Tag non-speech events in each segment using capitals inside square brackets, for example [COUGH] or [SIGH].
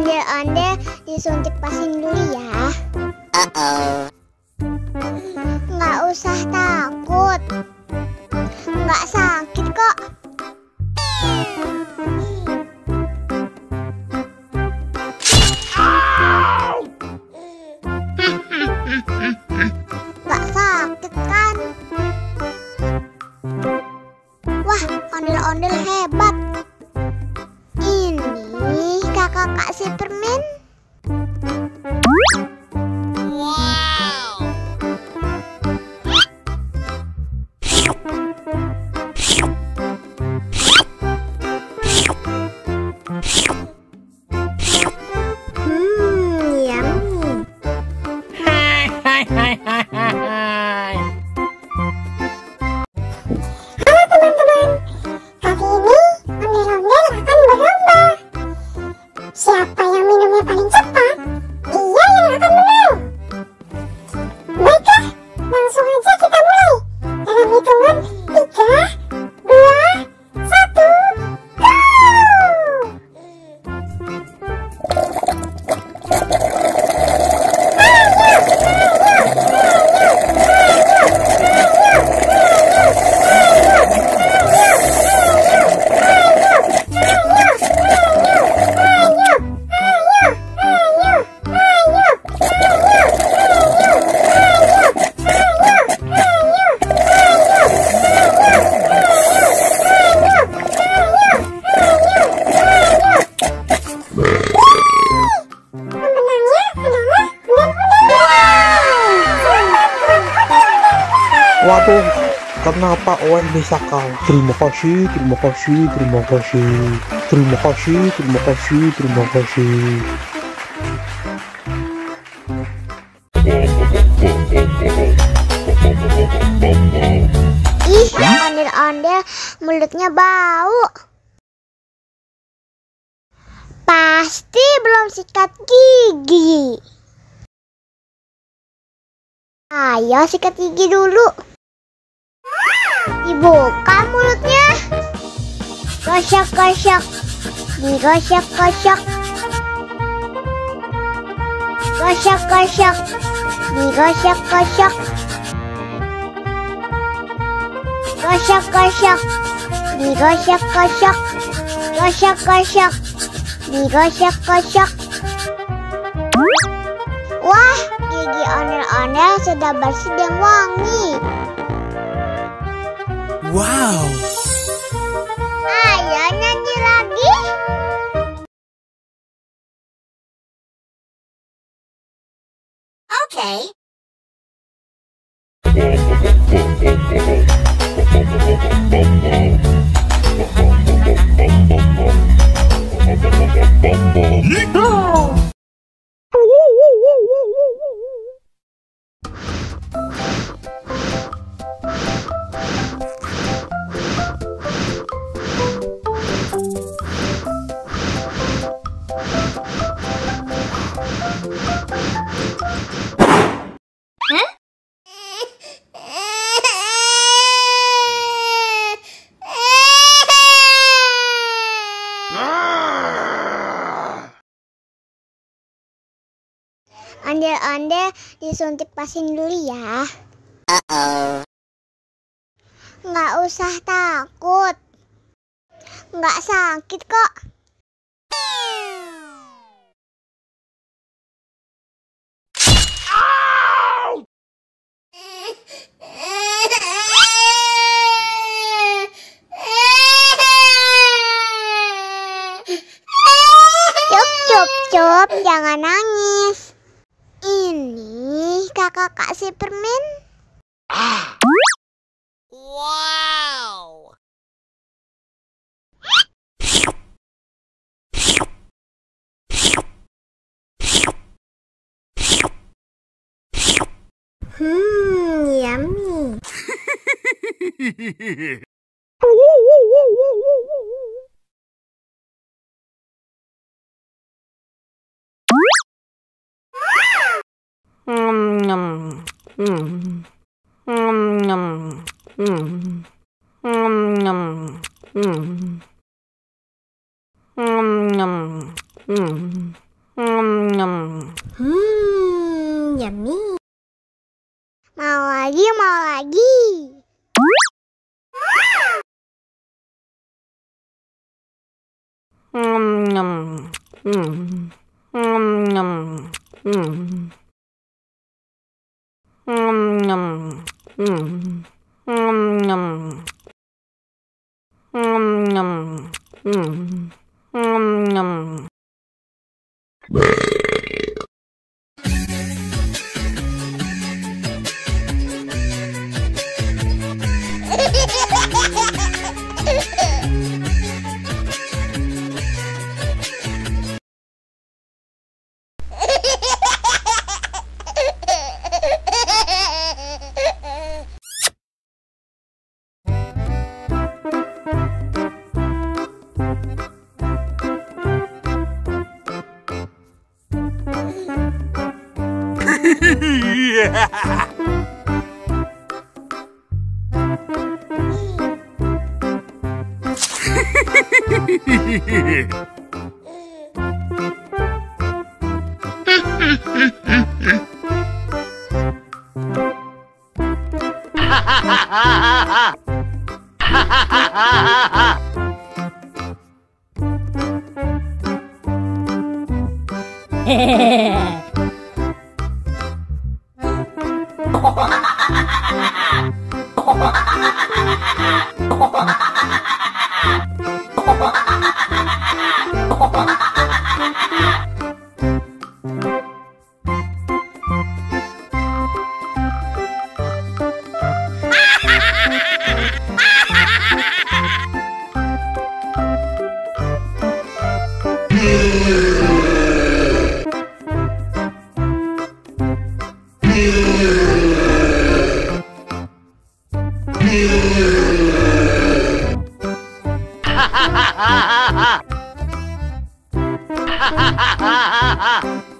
Ondel-ondel disuntik pasin dulu ya. Uh-oh. Nggak usah takut. Nggak sakit kok. Kenapa Owen bisa kalah? Terima kasih, terima kasih, terima kasih, terima kasih, terima kasih, terima kasih. Ih, ondel-ondel mulutnya bau. Pasti belum sikat gigi. Ayo sikat gigi dulu. Dibuka mulutnya. Gosok-gosok. Digosok-gosok. Gosok-gosok. Digosok-gosok. Gosok-gosok. Digosok-gosok. Gosok-gosok. Digosok-gosok. Wah, gigi ondel-ondel sudah bersih dan wangi. Wow. Ayo nyanyi lagi. Okay. Disuntik pasin dulu ya. Uh-oh. Nggak usah takut. Nggak sakit kok. Cup, jangan nangis. Kakak kasih permen. Wow. Hmm, yummy. [LAUGHS] Hmm, yummy. Mau lagi, mau lagi. Nom nom. Nom nom. Nom nhầm. Nhầm. Nhầm. Nhầm. Nhầm. Nhầm. Nhầm. 嘿嘿嘿，哈哈哈哈哈，嘿嘿嘿。ha ha ha ha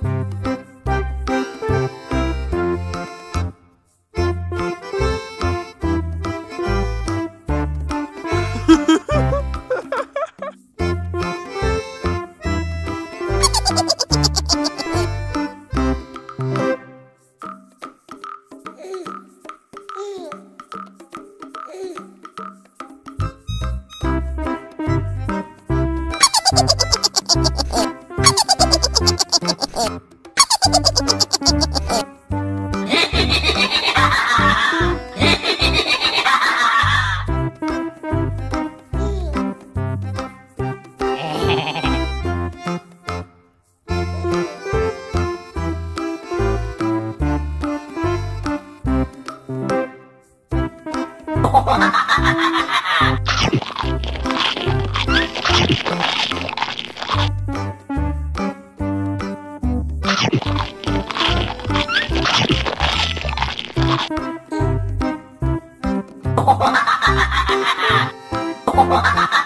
Ha ha ha ha ha! Ha ha ha ha!